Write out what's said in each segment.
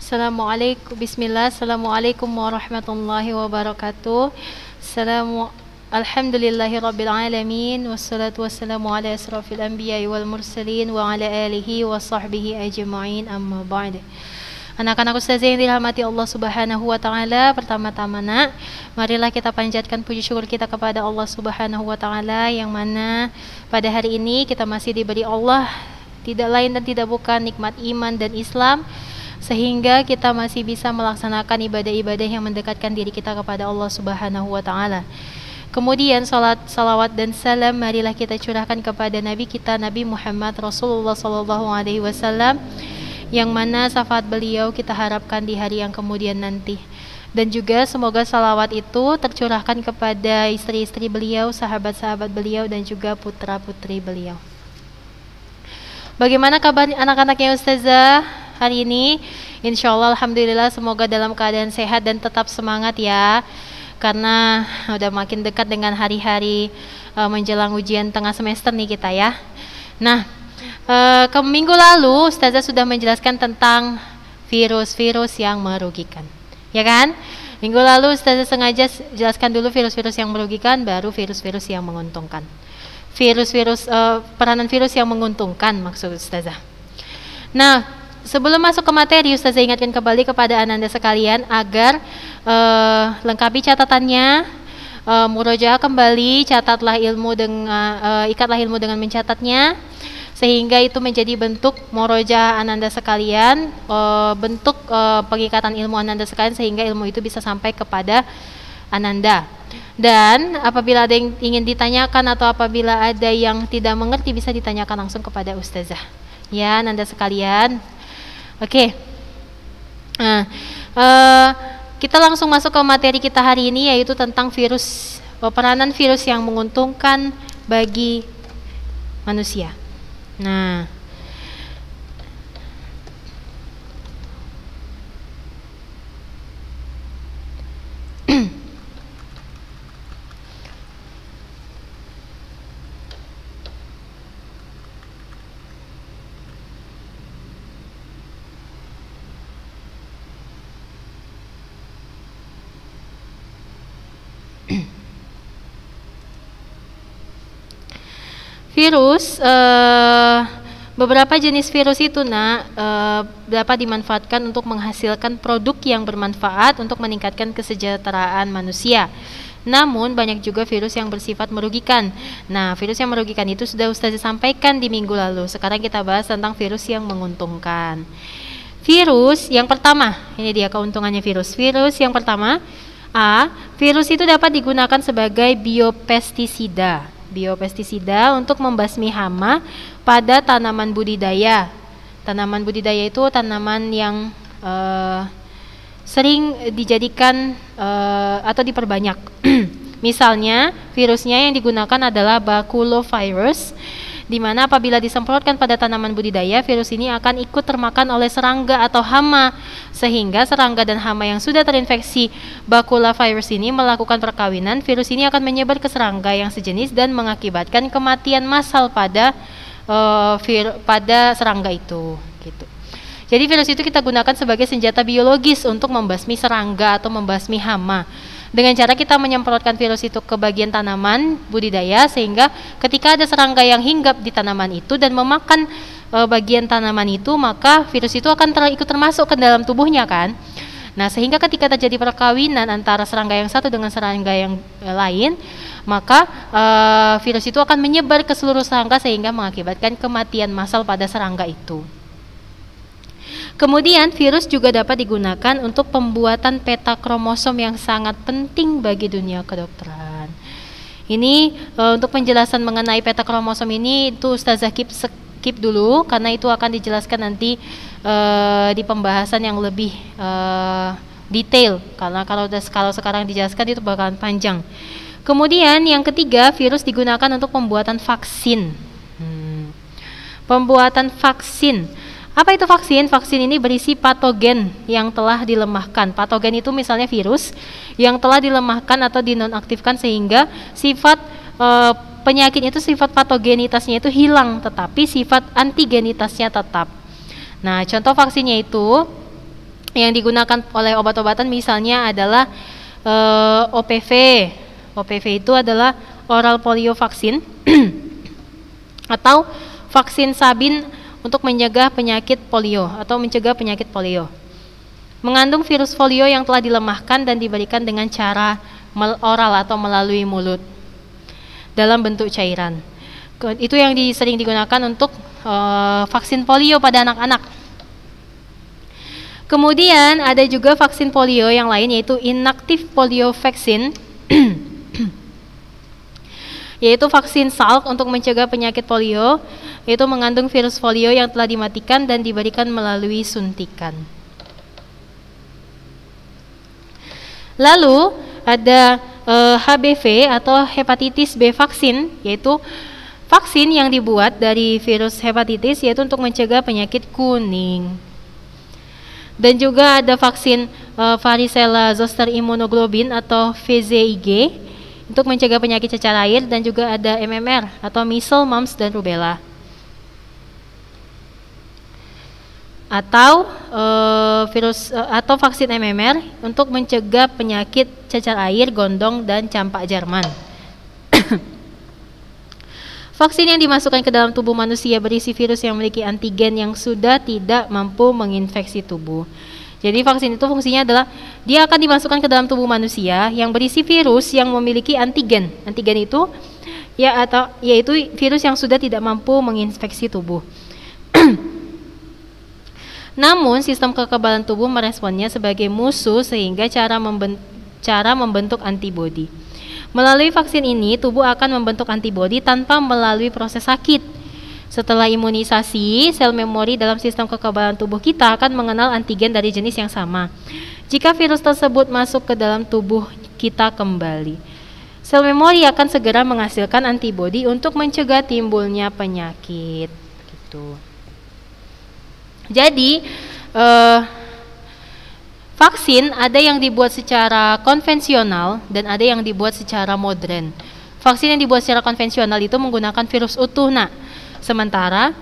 السلام عليكم بسم الله السلام عليكم ورحمة الله وبركاته السلام الحمد لله رب العالمين والصلاة والسلام على أسرف الأنبياء والمرسلين وعلى آله وصحبه أجمعين أما بعد Anak-anak ustazah yang dirahmati Allah subhanahu wa ta'ala Pertama-tama nak Marilah kita panjatkan puji syukur kita kepada Allah subhanahu wa ta'ala Yang mana pada hari ini kita masih diberi Allah Tidak lain dan tidak bukan nikmat iman dan Islam sehingga kita masih bisa melaksanakan ibadah-ibadah yang mendekatkan diri kita kepada Allah Subhanahu wa taala. Kemudian salat, salawat dan salam marilah kita curahkan kepada Nabi kita Nabi Muhammad Rasulullah sallallahu alaihi wasallam yang mana syafaat beliau kita harapkan di hari yang kemudian nanti. Dan juga semoga salawat itu tercurahkan kepada istri-istri beliau, sahabat-sahabat beliau dan juga putra-putri beliau. Bagaimana kabar anak-anaknya Ustazah? hari ini. Insya Allah Alhamdulillah semoga dalam keadaan sehat dan tetap semangat ya. Karena udah makin dekat dengan hari-hari uh, menjelang ujian tengah semester nih kita ya. Nah, uh, ke minggu lalu Ustazah sudah menjelaskan tentang virus-virus yang merugikan. Ya kan? Minggu lalu Ustazah sengaja jelaskan dulu virus-virus yang merugikan, baru virus-virus yang menguntungkan. Virus-virus uh, peranan virus yang menguntungkan maksud Ustazah. Nah, sebelum masuk ke materi, Ustazah ingatkan kembali kepada Ananda sekalian agar uh, lengkapi catatannya, uh, murojaah kembali, catatlah ilmu dengan uh, ikatlah ilmu dengan mencatatnya sehingga itu menjadi bentuk murojaah Ananda sekalian, uh, bentuk uh, pengikatan ilmu Ananda sekalian sehingga ilmu itu bisa sampai kepada Ananda. Dan apabila ada yang ingin ditanyakan atau apabila ada yang tidak mengerti bisa ditanyakan langsung kepada ustazah. Ya, Ananda sekalian. Oke. Okay. Nah, uh, kita langsung masuk ke materi kita hari ini yaitu tentang virus peranan virus yang menguntungkan bagi manusia. Nah, virus uh, beberapa jenis virus itu nak uh, dapat dimanfaatkan untuk menghasilkan produk yang bermanfaat untuk meningkatkan kesejahteraan manusia. Namun banyak juga virus yang bersifat merugikan. Nah, virus yang merugikan itu sudah Ustaz sampaikan di minggu lalu. Sekarang kita bahas tentang virus yang menguntungkan. Virus yang pertama, ini dia keuntungannya virus. Virus yang pertama, A, virus itu dapat digunakan sebagai biopestisida biopestisida untuk membasmi hama pada tanaman budidaya. Tanaman budidaya itu tanaman yang uh, sering dijadikan uh, atau diperbanyak. Misalnya, virusnya yang digunakan adalah baculovirus di mana apabila disemprotkan pada tanaman budidaya, virus ini akan ikut termakan oleh serangga atau hama, sehingga serangga dan hama yang sudah terinfeksi bakula virus ini melakukan perkawinan, virus ini akan menyebar ke serangga yang sejenis dan mengakibatkan kematian massal pada uh, vir pada serangga itu, gitu. Jadi virus itu kita gunakan sebagai senjata biologis untuk membasmi serangga atau membasmi hama dengan cara kita menyemprotkan virus itu ke bagian tanaman budidaya sehingga ketika ada serangga yang hinggap di tanaman itu dan memakan e, bagian tanaman itu maka virus itu akan ter ikut termasuk ke dalam tubuhnya kan. Nah, sehingga ketika terjadi perkawinan antara serangga yang satu dengan serangga yang e, lain, maka e, virus itu akan menyebar ke seluruh serangga sehingga mengakibatkan kematian massal pada serangga itu. Kemudian virus juga dapat digunakan untuk pembuatan peta kromosom yang sangat penting bagi dunia kedokteran. Ini e, untuk penjelasan mengenai peta kromosom ini itu Ustazah keep skip dulu karena itu akan dijelaskan nanti e, di pembahasan yang lebih e, detail karena kalau kalau sekarang dijelaskan itu bakalan panjang. Kemudian yang ketiga virus digunakan untuk pembuatan vaksin. Hmm. Pembuatan vaksin apa itu vaksin? Vaksin ini berisi patogen yang telah dilemahkan. Patogen itu misalnya virus yang telah dilemahkan atau dinonaktifkan sehingga sifat uh, penyakit itu sifat patogenitasnya itu hilang, tetapi sifat antigenitasnya tetap. Nah, contoh vaksinnya itu yang digunakan oleh obat-obatan misalnya adalah uh, eh, OPV. OPV itu adalah oral polio vaksin atau vaksin sabin untuk mencegah penyakit polio atau mencegah penyakit polio. Mengandung virus polio yang telah dilemahkan dan diberikan dengan cara oral atau melalui mulut dalam bentuk cairan. Itu yang sering digunakan untuk uh, vaksin polio pada anak-anak. Kemudian ada juga vaksin polio yang lain yaitu inactive polio vaccine yaitu vaksin Salk untuk mencegah penyakit polio yaitu mengandung virus polio yang telah dimatikan dan diberikan melalui suntikan. Lalu ada uh, eh, HBV atau hepatitis B vaksin yaitu vaksin yang dibuat dari virus hepatitis yaitu untuk mencegah penyakit kuning. Dan juga ada vaksin uh, varicella zoster immunoglobin atau VZIG untuk mencegah penyakit cacar air dan juga ada MMR atau measles, mumps dan rubella. Atau uh, virus uh, atau vaksin MMR untuk mencegah penyakit cacar air, gondong dan campak Jerman. Vaksin yang dimasukkan ke dalam tubuh manusia berisi virus yang memiliki antigen yang sudah tidak mampu menginfeksi tubuh. Jadi vaksin itu fungsinya adalah dia akan dimasukkan ke dalam tubuh manusia yang berisi virus yang memiliki antigen. Antigen itu ya atau yaitu virus yang sudah tidak mampu menginfeksi tubuh. Namun sistem kekebalan tubuh meresponnya sebagai musuh sehingga cara membentuk, cara membentuk antibodi. Melalui vaksin ini, tubuh akan membentuk antibodi tanpa melalui proses sakit. Setelah imunisasi, sel memori dalam sistem kekebalan tubuh kita akan mengenal antigen dari jenis yang sama. Jika virus tersebut masuk ke dalam tubuh kita kembali, sel memori akan segera menghasilkan antibodi untuk mencegah timbulnya penyakit. Gitu. Jadi, uh, Vaksin ada yang dibuat secara konvensional dan ada yang dibuat secara modern. Vaksin yang dibuat secara konvensional itu menggunakan virus utuh. Nah, sementara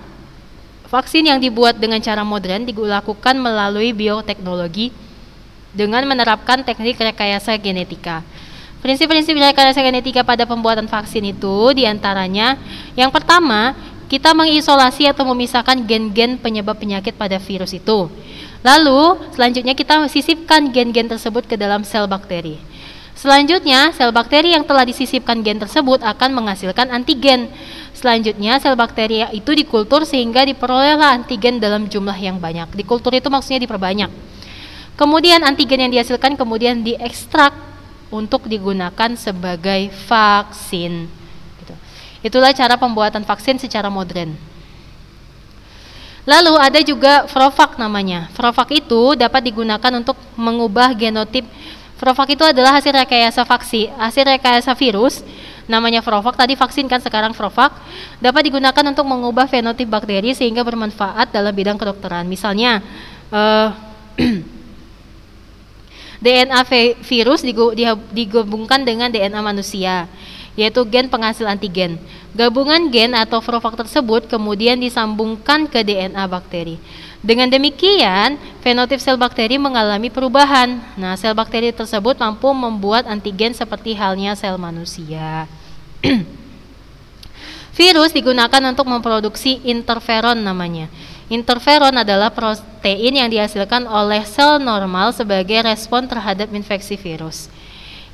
vaksin yang dibuat dengan cara modern dilakukan melalui bioteknologi dengan menerapkan teknik rekayasa genetika. Prinsip-prinsip rekayasa genetika pada pembuatan vaksin itu di antaranya yang pertama kita mengisolasi atau memisahkan gen-gen penyebab penyakit pada virus itu. Lalu, selanjutnya kita sisipkan gen-gen tersebut ke dalam sel bakteri. Selanjutnya, sel bakteri yang telah disisipkan gen tersebut akan menghasilkan antigen. Selanjutnya, sel bakteri itu dikultur sehingga diperolehlah antigen dalam jumlah yang banyak. Dikultur itu maksudnya diperbanyak. Kemudian antigen yang dihasilkan kemudian diekstrak untuk digunakan sebagai vaksin. Gitu. Itulah cara pembuatan vaksin secara modern. Lalu ada juga Frovac namanya. Frovac itu dapat digunakan untuk mengubah genotip. Frovac itu adalah hasil rekayasa vaksin, hasil rekayasa virus. Namanya Frovac tadi vaksin kan sekarang Frovac dapat digunakan untuk mengubah fenotip bakteri sehingga bermanfaat dalam bidang kedokteran. Misalnya uh, eh, DNA virus digabungkan dengan DNA manusia yaitu gen penghasil antigen. Gabungan gen atau profak tersebut kemudian disambungkan ke DNA bakteri. Dengan demikian, fenotip sel bakteri mengalami perubahan. Nah, sel bakteri tersebut mampu membuat antigen seperti halnya sel manusia. Virus digunakan untuk memproduksi interferon namanya. Interferon adalah protein yang dihasilkan oleh sel normal sebagai respon terhadap infeksi virus.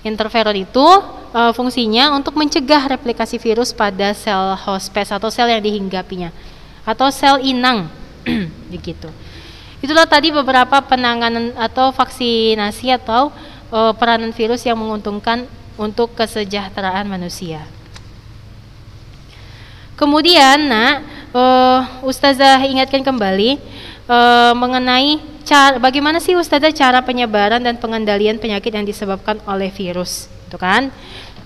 Interferon itu uh, fungsinya untuk mencegah replikasi virus pada sel hospes atau sel yang dihinggapinya atau sel inang begitu. Itulah tadi beberapa penanganan atau vaksinasi atau uh, peranan virus yang menguntungkan untuk kesejahteraan manusia. Kemudian, nak, uh, Ustazah ingatkan kembali uh, mengenai cara bagaimana sih Ustazah cara penyebaran dan pengendalian penyakit yang disebabkan oleh virus, itu kan?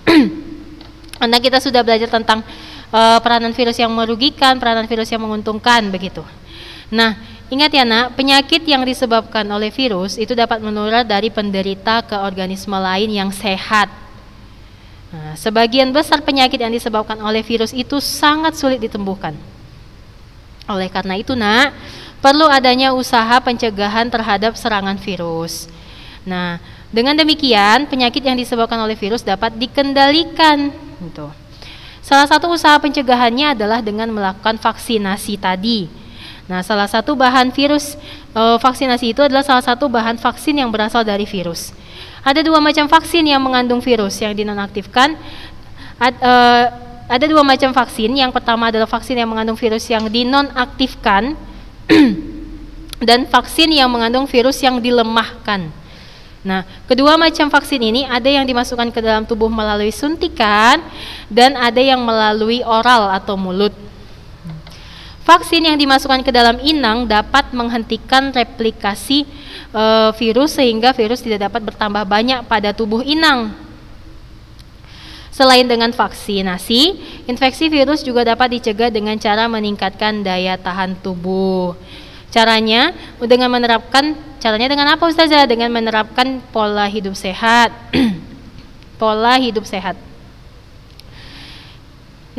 Karena kita sudah belajar tentang uh, peranan virus yang merugikan, peranan virus yang menguntungkan, begitu. Nah, ingat ya nak, penyakit yang disebabkan oleh virus itu dapat menular dari penderita ke organisme lain yang sehat. Nah, sebagian besar penyakit yang disebabkan oleh virus itu sangat sulit ditembuhkan. Oleh karena itu, Nak, perlu adanya usaha pencegahan terhadap serangan virus. Nah, dengan demikian, penyakit yang disebabkan oleh virus dapat dikendalikan. Gitu. Salah satu usaha pencegahannya adalah dengan melakukan vaksinasi tadi. Nah, salah satu bahan virus e, vaksinasi itu adalah salah satu bahan vaksin yang berasal dari virus. Ada dua macam vaksin yang mengandung virus yang dinonaktifkan. Ad, uh, ada dua macam vaksin. Yang pertama adalah vaksin yang mengandung virus yang dinonaktifkan dan vaksin yang mengandung virus yang dilemahkan. Nah, kedua macam vaksin ini ada yang dimasukkan ke dalam tubuh melalui suntikan dan ada yang melalui oral atau mulut. Vaksin yang dimasukkan ke dalam inang dapat menghentikan replikasi e, virus sehingga virus tidak dapat bertambah banyak pada tubuh inang. Selain dengan vaksinasi, infeksi virus juga dapat dicegah dengan cara meningkatkan daya tahan tubuh. Caranya dengan menerapkan caranya dengan apa Ustazah? Dengan menerapkan pola hidup sehat. pola hidup sehat.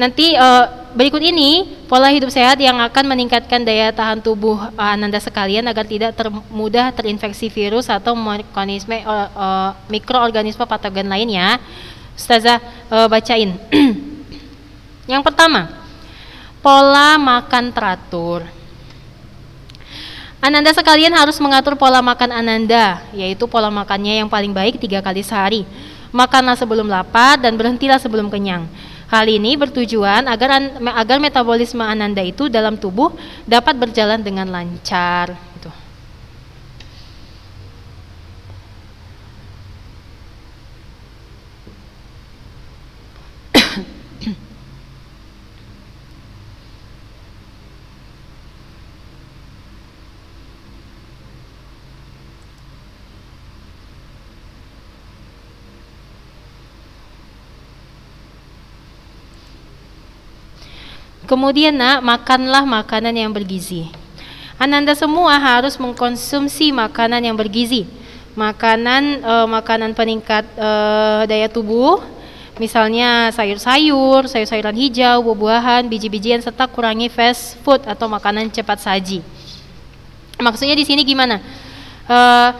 Nanti uh, berikut ini pola hidup sehat yang akan meningkatkan daya tahan tubuh uh, Ananda sekalian agar tidak ter mudah terinfeksi virus atau mikroorganisme uh, uh, mikroorganisme patogen lainnya. Ustazah uh, bacain. yang pertama, pola makan teratur. Ananda sekalian harus mengatur pola makan Ananda, yaitu pola makannya yang paling baik tiga kali sehari. Makanlah sebelum lapar dan berhentilah sebelum kenyang. Hal ini bertujuan agar agar metabolisme ananda itu dalam tubuh dapat berjalan dengan lancar. Gitu. Kemudian nak, makanlah makanan yang bergizi. Ananda semua harus mengkonsumsi makanan yang bergizi. Makanan uh, makanan peningkat uh, daya tubuh, misalnya sayur-sayur, sayur-sayuran hijau, buah-buahan, biji-bijian serta kurangi fast food atau makanan cepat saji. Maksudnya di sini gimana? Uh,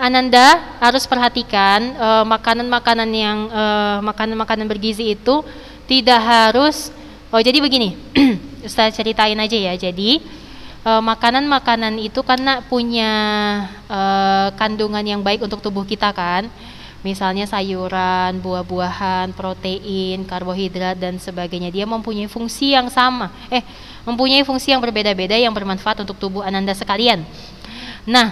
Ananda harus perhatikan makanan-makanan uh, yang makanan-makanan uh, bergizi itu tidak harus Oh jadi begini, Ustaz ceritain aja ya. Jadi eh, makanan-makanan uh, itu karena punya uh, kandungan yang baik untuk tubuh kita kan. Misalnya sayuran, buah-buahan, protein, karbohidrat dan sebagainya. Dia mempunyai fungsi yang sama. Eh, mempunyai fungsi yang berbeda-beda yang bermanfaat untuk tubuh Ananda sekalian. Nah,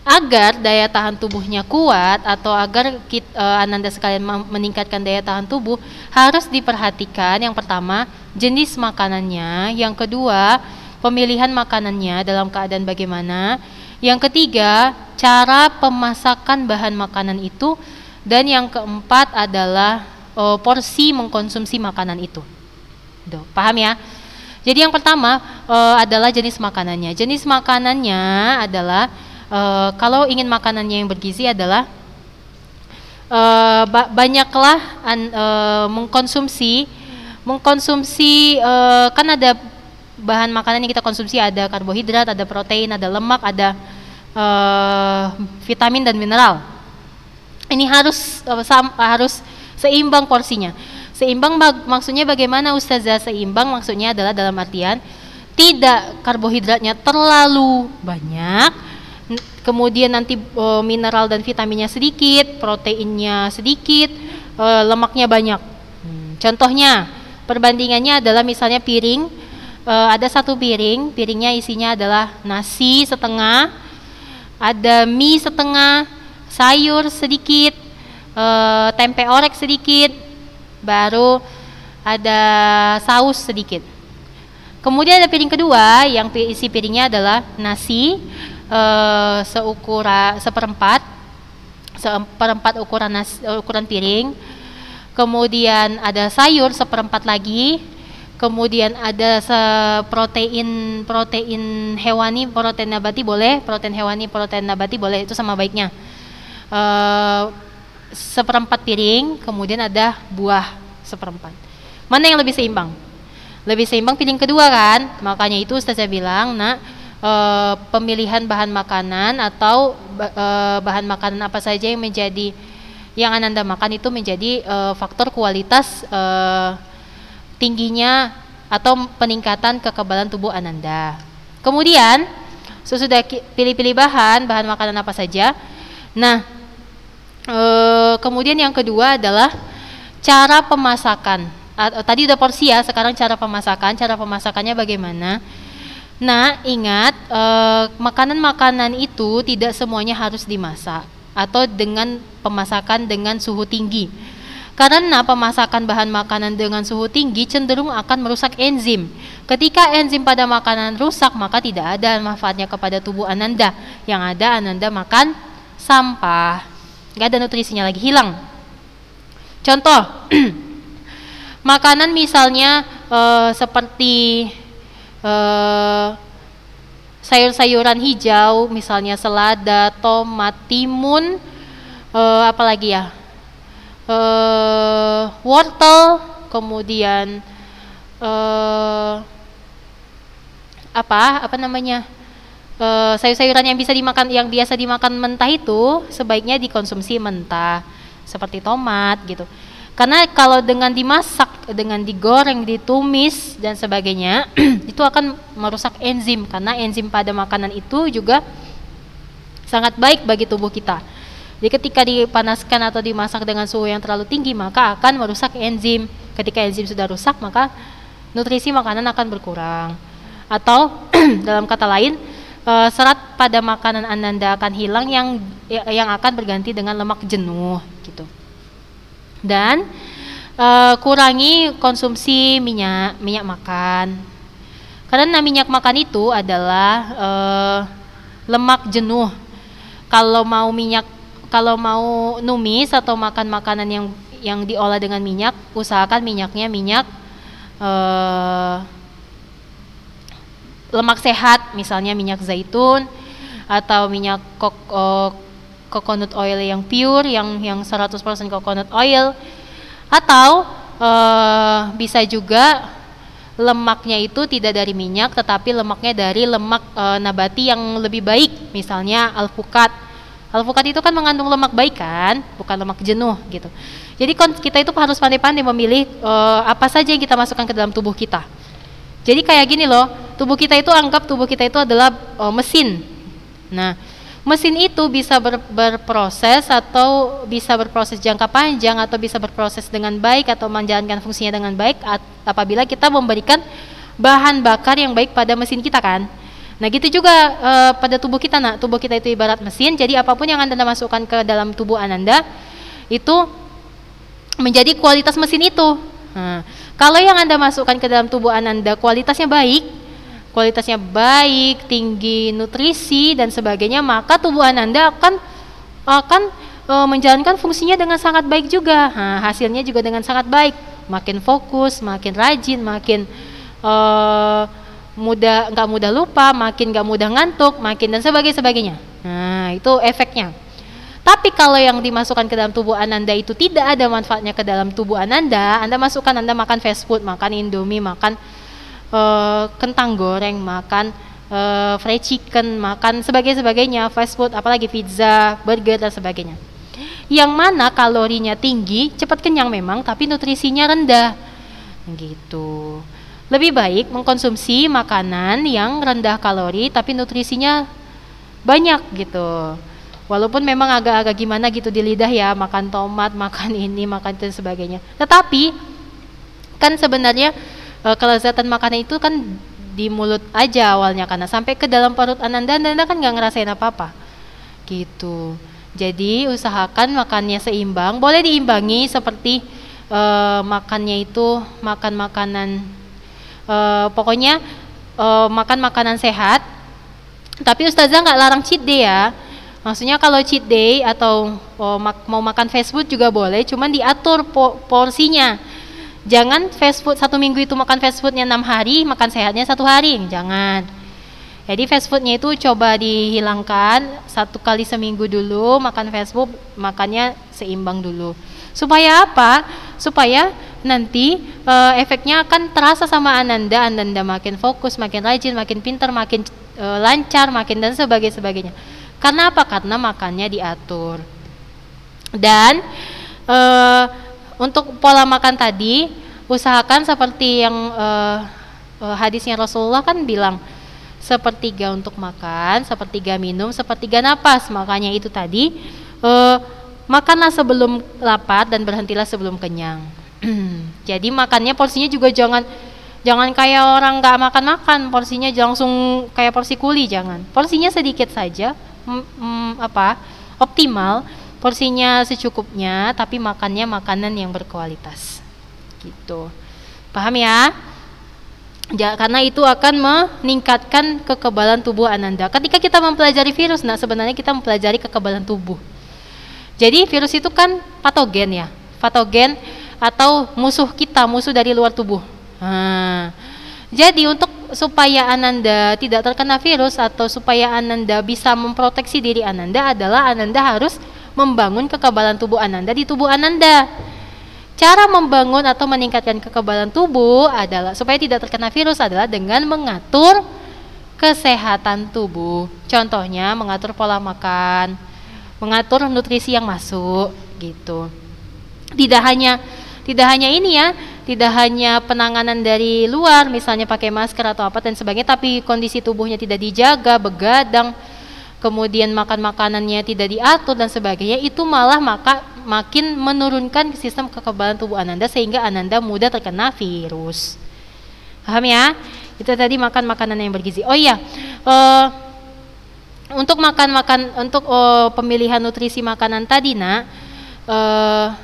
agar daya tahan tubuhnya kuat atau agar kita, uh, eh, ananda sekalian meningkatkan daya tahan tubuh harus diperhatikan yang pertama jenis makanannya, yang kedua pemilihan makanannya dalam keadaan bagaimana, yang ketiga cara pemasakan bahan makanan itu dan yang keempat adalah uh, porsi mengkonsumsi makanan itu. Duh, paham ya? Jadi yang pertama uh, adalah jenis makanannya. Jenis makanannya adalah uh, kalau ingin makanannya yang bergizi adalah uh, ba banyaklah an, uh, mengkonsumsi mengkonsumsi uh, kan ada bahan makanan yang kita konsumsi ada karbohidrat, ada protein, ada lemak, ada uh, vitamin dan mineral. Ini harus uh, sam, harus seimbang porsinya. Seimbang mak maksudnya bagaimana Ustazah seimbang maksudnya adalah dalam artian tidak karbohidratnya terlalu banyak, kemudian nanti e, mineral dan vitaminnya sedikit, proteinnya sedikit, e, lemaknya banyak. Hmm. Contohnya, perbandingannya adalah misalnya piring, e, ada satu piring, piringnya isinya adalah nasi setengah, ada mie setengah, sayur sedikit, e, tempe orek sedikit, baru ada saus sedikit. Kemudian ada piring kedua yang isi piringnya adalah nasi, uh, seukura seperempat seperempat ukuran nas, ukuran piring kemudian ada sayur seperempat lagi kemudian ada protein protein hewani protein nabati boleh protein hewani protein nabati boleh itu sama baiknya uh, seperempat piring, kemudian ada buah seperempat. Mana yang lebih seimbang? Lebih seimbang piring kedua kan? Makanya itu Ustazah bilang, nak e, pemilihan bahan makanan atau e, bahan makanan apa saja yang menjadi yang Ananda makan itu menjadi e, faktor kualitas e, tingginya atau peningkatan kekebalan tubuh Ananda. Kemudian sesudah pilih-pilih bahan, bahan makanan apa saja. Nah, e, kemudian yang kedua adalah cara pemasakan. Tadi udah porsi ya, sekarang cara pemasakan. Cara pemasakannya bagaimana? Nah, ingat makanan-makanan e, itu tidak semuanya harus dimasak atau dengan pemasakan dengan suhu tinggi. Karena pemasakan bahan makanan dengan suhu tinggi cenderung akan merusak enzim. Ketika enzim pada makanan rusak, maka tidak ada manfaatnya kepada tubuh Ananda. Yang ada Ananda makan sampah. Gak ada nutrisinya lagi hilang. Contoh, makanan misalnya uh, seperti uh, sayur-sayuran hijau, misalnya selada, tomat, timun, uh, apa lagi ya? uh, wortel, kemudian uh, apa apa namanya uh, sayur-sayuran yang bisa dimakan yang biasa dimakan mentah itu sebaiknya dikonsumsi mentah seperti tomat gitu. Karena kalau dengan dimasak, dengan digoreng, ditumis dan sebagainya, itu akan merusak enzim karena enzim pada makanan itu juga sangat baik bagi tubuh kita. Jadi ketika dipanaskan atau dimasak dengan suhu yang terlalu tinggi maka akan merusak enzim. Ketika enzim sudah rusak maka nutrisi makanan akan berkurang. Atau dalam kata lain uh, serat pada makanan Ananda akan hilang yang yang akan berganti dengan lemak jenuh gitu. Dan uh, kurangi konsumsi minyak minyak makan. Karena minyak makan itu adalah uh, lemak jenuh. Kalau mau minyak kalau mau numis atau makan makanan yang yang diolah dengan minyak, usahakan minyaknya minyak uh, lemak sehat, misalnya minyak zaitun atau minyak kok, uh, coconut oil yang pure, yang yang 100% coconut oil, atau uh, bisa juga lemaknya itu tidak dari minyak, tetapi lemaknya dari lemak uh, nabati yang lebih baik, misalnya alpukat Alpukat itu kan mengandung lemak baik kan, bukan lemak jenuh gitu. Jadi kita itu harus pandai-pandai memilih uh, apa saja yang kita masukkan ke dalam tubuh kita. Jadi kayak gini loh, tubuh kita itu anggap tubuh kita itu adalah uh, mesin. Nah, mesin itu bisa ber, berproses atau bisa berproses jangka panjang atau bisa berproses dengan baik atau menjalankan fungsinya dengan baik apabila kita memberikan bahan bakar yang baik pada mesin kita kan. Nah gitu juga uh, pada tubuh kita nak, tubuh kita itu ibarat mesin, jadi apa pun yang anda masukkan ke dalam tubuh anda itu menjadi kualitas mesin itu. Nah, kalau yang anda masukkan ke dalam tubuh anda kualitasnya baik, kualitasnya baik, tinggi nutrisi dan sebagainya, maka tubuh anda akan akan uh, menjalankan fungsinya dengan sangat baik juga. Nah, hasilnya juga dengan sangat baik, makin fokus, makin rajin, makin uh, mudah nggak mudah lupa, makin nggak mudah ngantuk, makin dan sebagainya sebagainya. Nah itu efeknya. Tapi kalau yang dimasukkan ke dalam tubuh Ananda itu tidak ada manfaatnya ke dalam tubuh Ananda, Anda masukkan Anda makan fast food, makan Indomie, makan uh, kentang goreng, makan uh, fried chicken, makan sebagainya sebagainya, fast food, apalagi pizza, burger dan sebagainya. Yang mana kalorinya tinggi, cepat kenyang memang, tapi nutrisinya rendah. Gitu. Lebih baik mengkonsumsi makanan yang rendah kalori tapi nutrisinya banyak gitu. Walaupun memang agak-agak gimana gitu di lidah ya, makan tomat, makan ini, makan dan sebagainya. Tetapi kan sebenarnya e, kelezatan makanan itu kan di mulut aja awalnya karena sampai ke dalam perut Ananda, Ananda kan nggak ngerasain apa-apa. Gitu. Jadi usahakan makannya seimbang. Boleh diimbangi seperti uh, makannya itu makan makanan uh, pokoknya uh, makan makanan sehat tapi ustazah nggak larang cheat day ya maksudnya kalau cheat day atau oh, mak mau makan fast food juga boleh cuman diatur po porsinya jangan fast food satu minggu itu makan fast foodnya enam hari makan sehatnya satu hari jangan Jadi fast foodnya itu coba dihilangkan satu kali seminggu dulu makan fast food makannya seimbang dulu. Supaya apa? Supaya nanti uh, efeknya akan terasa sama Ananda. Ananda makin fokus, makin rajin, makin pintar, makin uh, lancar, makin dan sebagainya sebagainya. Karena apa? Karena makannya diatur. Dan uh, untuk pola makan tadi usahakan seperti yang uh, uh, hadisnya Rasulullah kan bilang sepertiga untuk makan, sepertiga minum, sepertiga napas. Makanya itu tadi uh, makanlah sebelum lapar dan berhentilah sebelum kenyang. Jadi makannya porsinya juga jangan jangan kayak orang nggak makan-makan, porsinya langsung kayak porsi kuli jangan. Porsinya sedikit saja, mm, mm, apa optimal, porsinya secukupnya, tapi makannya makanan yang berkualitas. Gitu. Paham ya? Ya, karena itu akan meningkatkan kekebalan tubuh Ananda. Ketika kita mempelajari virus, nah sebenarnya kita mempelajari kekebalan tubuh. Jadi virus itu kan patogen ya, patogen atau musuh kita, musuh dari luar tubuh. Nah, jadi untuk supaya Ananda tidak terkena virus atau supaya Ananda bisa memproteksi diri Ananda adalah Ananda harus membangun kekebalan tubuh Ananda di tubuh Ananda. Cara membangun atau meningkatkan kekebalan tubuh adalah supaya tidak terkena virus adalah dengan mengatur kesehatan tubuh. Contohnya mengatur pola makan, mengatur nutrisi yang masuk gitu. Tidak hanya tidak hanya ini ya, tidak hanya penanganan dari luar misalnya pakai masker atau apa dan sebagainya tapi kondisi tubuhnya tidak dijaga, begadang, kemudian makan makanannya tidak diatur dan sebagainya itu malah maka makin menurunkan sistem kekebalan tubuh Ananda sehingga Ananda mudah terkena virus. Paham ya? Itu tadi makan makanan yang bergizi. Oh iya, uh, untuk makan makan untuk uh, pemilihan nutrisi makanan tadi nak, uh,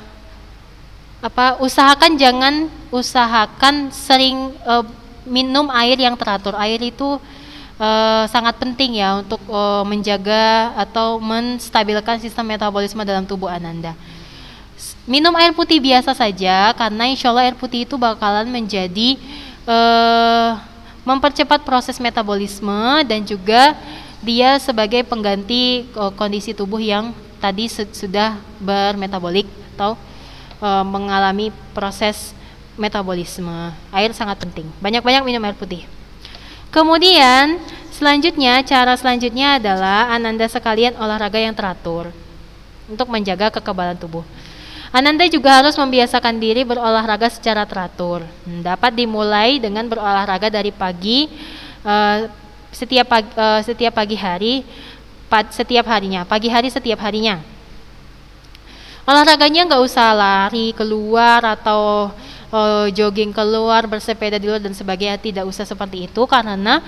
apa usahakan jangan usahakan sering uh, minum air yang teratur. Air itu uh, sangat penting ya untuk uh, menjaga atau menstabilkan sistem metabolisme dalam tubuh Ananda. Minum air putih biasa saja karena insya Allah air putih itu bakalan menjadi uh, mempercepat proses metabolisme dan juga dia sebagai pengganti uh, kondisi tubuh yang tadi sudah bermetabolik atau uh, mengalami proses metabolisme. Air sangat penting. Banyak-banyak minum air putih. Kemudian selanjutnya cara selanjutnya adalah ananda sekalian olahraga yang teratur untuk menjaga kekebalan tubuh. Ananda juga harus membiasakan diri berolahraga secara teratur. Hmm, dapat dimulai dengan berolahraga dari pagi uh, setiap pagi, uh, setiap pagi hari setiap harinya, pagi hari setiap harinya. Olahraganya nggak usah lari keluar atau uh, jogging keluar, bersepeda di luar dan sebagainya tidak usah seperti itu karena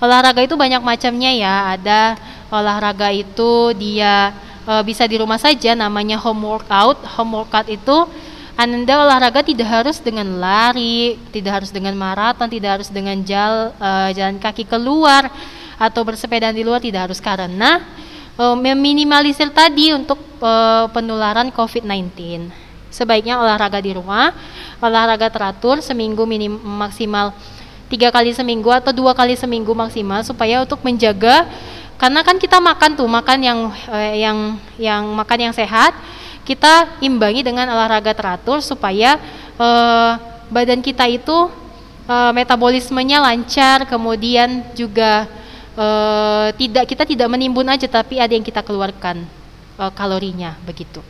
olahraga itu banyak macamnya ya. Ada olahraga itu dia uh, bisa di rumah saja namanya home workout. Home workout itu anda olahraga tidak harus dengan lari, tidak harus dengan maraton, tidak harus dengan jal, uh, jalan kaki keluar atau bersepeda di luar tidak harus karena meminimalisir tadi untuk uh, penularan COVID-19 sebaiknya olahraga di rumah olahraga teratur seminggu minim maksimal tiga kali seminggu atau dua kali seminggu maksimal supaya untuk menjaga karena kan kita makan tuh makan yang eh, yang yang makan yang sehat kita imbangi dengan olahraga teratur supaya eh, badan kita itu eh, metabolismenya lancar kemudian juga eh, tidak kita tidak menimbun aja tapi ada yang kita keluarkan eh, kalorinya begitu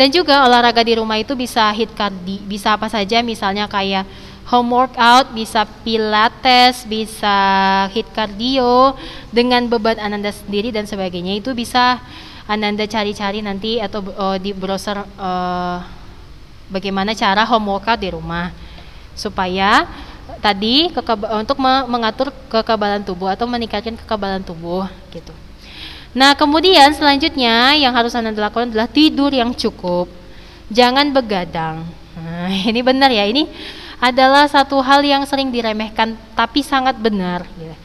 dan juga olahraga di rumah itu bisa hit cardi, bisa apa saja misalnya kayak home workout, bisa pilates, bisa hit cardio dengan beban Ananda sendiri dan sebagainya. Itu bisa Ananda cari-cari nanti atau uh, di browser uh, bagaimana cara home workout di rumah supaya tadi untuk mengatur kekebalan tubuh atau meningkatkan kekebalan tubuh gitu. Nah, kemudian selanjutnya yang harus Anda lakukan adalah tidur yang cukup. Jangan begadang. Nah, ini benar ya. Ini adalah satu hal yang sering diremehkan tapi sangat benar. Ya.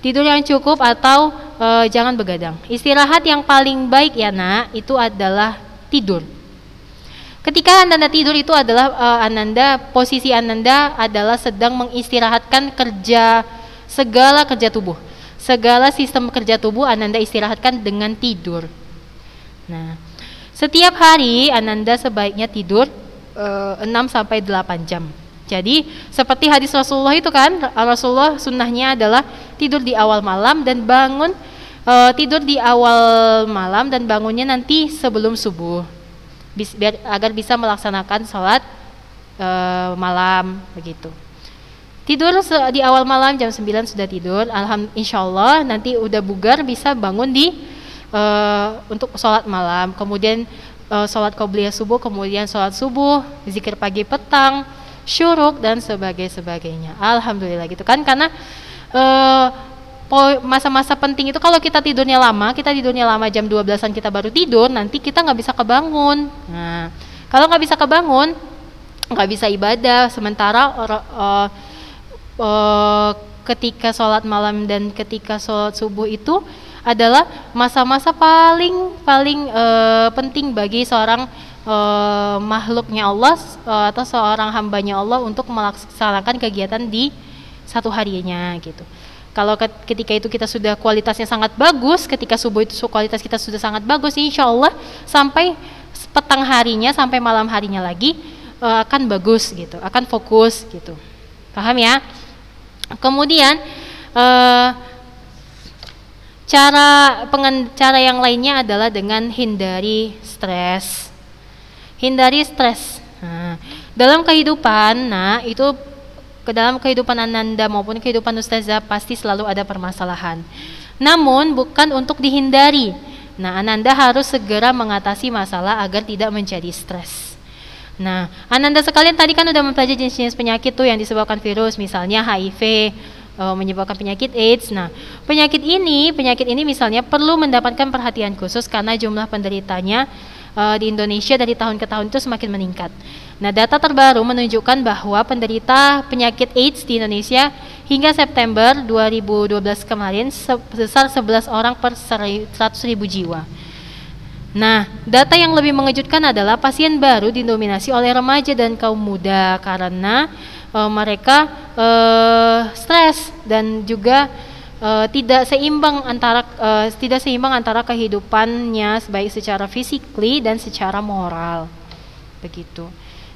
Tidur yang cukup atau e, jangan begadang. Istirahat yang paling baik ya nak itu adalah tidur. Ketika Ananda tidur itu adalah e, Ananda posisi Ananda adalah sedang mengistirahatkan kerja segala kerja tubuh. Segala sistem kerja tubuh Ananda istirahatkan dengan tidur. Nah, setiap hari Ananda sebaiknya tidur uh, eh, 6 sampai 8 jam. Jadi seperti hadis Rasulullah itu kan, Rasulullah sunnahnya adalah tidur di awal malam dan bangun uh, tidur di awal malam dan bangunnya nanti sebelum subuh, biar agar bisa melaksanakan sholat uh, malam begitu. Tidur di awal malam jam 9 sudah tidur, alhamdulillah insyaallah nanti udah bugar bisa bangun di uh, untuk sholat malam, kemudian uh, sholat qobliyah subuh, kemudian sholat subuh, zikir pagi petang, syuruk dan sebagainya sebagainya. Alhamdulillah gitu kan karena uh, masa-masa penting itu kalau kita tidurnya lama, kita tidurnya lama jam 12-an kita baru tidur, nanti kita nggak bisa kebangun. Nah, kalau nggak bisa kebangun, nggak bisa ibadah. Sementara uh, uh, ketika sholat malam dan ketika sholat subuh itu adalah masa-masa paling paling uh, penting bagi seorang uh, makhluknya Allah uh, atau seorang hambanya Allah untuk melaksanakan kegiatan di satu harinya gitu. Kalau ketika itu kita sudah kualitasnya sangat bagus, ketika subuh itu kualitas kita sudah sangat bagus, insya Allah sampai petang harinya sampai malam harinya lagi uh, akan bagus gitu, akan fokus gitu. Paham ya? Kemudian uh, cara pengen, cara yang lainnya adalah dengan hindari stres. Hindari stres. Nah, dalam kehidupan, nah itu ke dalam kehidupan Ananda maupun kehidupan Ustazah pasti selalu ada permasalahan. Namun bukan untuk dihindari. Nah, Ananda harus segera mengatasi masalah agar tidak menjadi stres. Nah, Ananda sekalian tadi kan udah mempelajari jenis-jenis penyakit tuh yang disebabkan virus, misalnya HIV, uh, menyebabkan penyakit AIDS. Nah, penyakit ini, penyakit ini misalnya perlu mendapatkan perhatian khusus karena jumlah penderitanya uh, di Indonesia dari tahun ke tahun itu semakin meningkat. Nah, data terbaru menunjukkan bahwa penderita penyakit AIDS di Indonesia hingga September 2012 kemarin sebesar 11 orang per 100 ribu jiwa. Nah, data yang lebih mengejutkan adalah pasien baru didominasi oleh remaja dan kaum muda karena uh, mereka uh, stres dan juga uh, tidak seimbang antara uh, tidak seimbang antara kehidupannya baik secara fisikly dan secara moral. Begitu.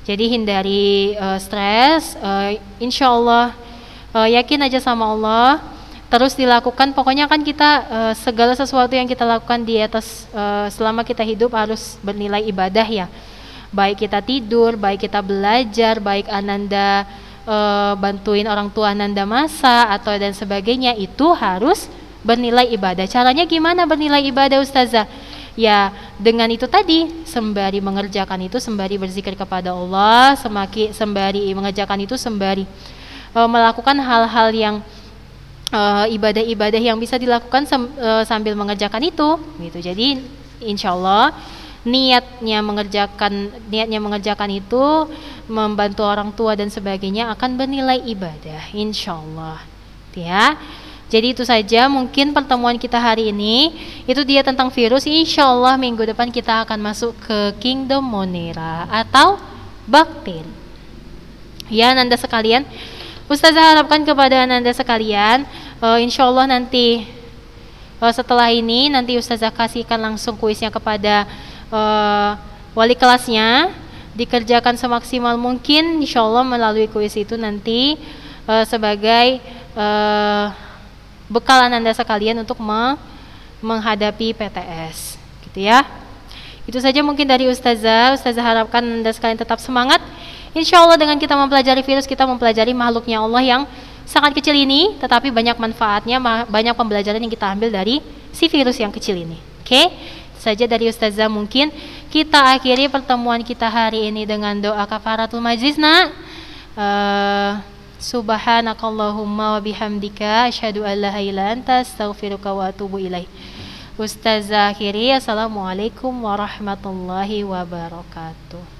Jadi hindari uh, stres, uh, insya Allah uh, yakin aja sama Allah, terus dilakukan. Pokoknya kan kita uh, segala sesuatu yang kita lakukan di atas uh, selama kita hidup harus bernilai ibadah ya. Baik kita tidur, baik kita belajar, baik ananda uh, bantuin orang tua ananda masa atau dan sebagainya itu harus bernilai ibadah. Caranya gimana bernilai ibadah Ustazah? ya dengan itu tadi sembari mengerjakan itu sembari berzikir kepada Allah semakin sembari mengerjakan itu sembari uh, melakukan hal-hal yang uh, ibadah-ibadah yang bisa dilakukan sem, uh, sambil mengerjakan itu gitu jadi insya Allah niatnya mengerjakan niatnya mengerjakan itu membantu orang tua dan sebagainya akan bernilai ibadah insya Allah ya jadi itu saja mungkin pertemuan kita hari ini itu dia tentang virus. Insya Allah minggu depan kita akan masuk ke Kingdom Monera atau bakteri. Ya Nanda sekalian, Ustazah harapkan kepada Nanda sekalian, uh, insya Allah nanti uh, setelah ini nanti Ustazah kasihkan langsung kuisnya kepada uh, wali kelasnya dikerjakan semaksimal mungkin insya Allah melalui kuis itu nanti uh, sebagai uh, bekalan Anda sekalian untuk menghadapi PTS. Gitu ya. Itu saja mungkin dari Ustazah. Ustazah harapkan Anda sekalian tetap semangat. Insya Allah dengan kita mempelajari virus, kita mempelajari makhluknya Allah yang sangat kecil ini, tetapi banyak manfaatnya, banyak pembelajaran yang kita ambil dari si virus yang kecil ini. Oke, okay? saja dari Ustazah mungkin kita akhiri pertemuan kita hari ini dengan doa kafaratul majlis nak. Uh, Subhanakallahumma wa bihamdika asyhadu an la ilaha anta astaghfiruka wa atubu ilaik. Ustazah akhiri Assalamualaikum warahmatullahi wabarakatuh.